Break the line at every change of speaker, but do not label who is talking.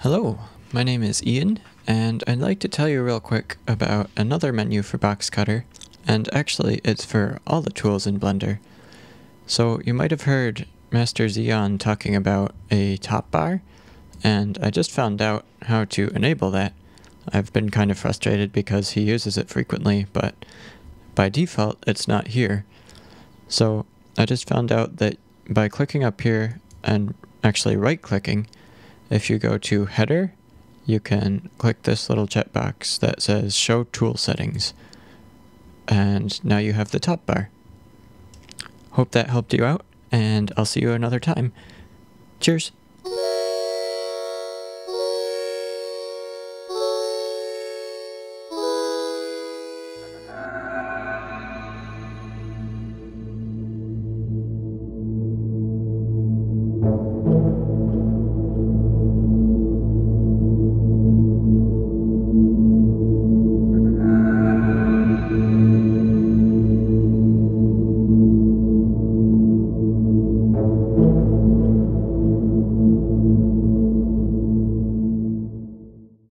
Hello, my name is Ian, and I'd like to tell you real quick about another menu for Box Cutter, and actually it's for all the tools in Blender. So you might have heard Master Xeon talking about a top bar, and I just found out how to enable that. I've been kind of frustrated because he uses it frequently, but by default it's not here. So I just found out that by clicking up here and actually right clicking, if you go to header, you can click this little checkbox that says show tool settings. And now you have the top bar. Hope that helped you out and I'll see you another time. Cheers.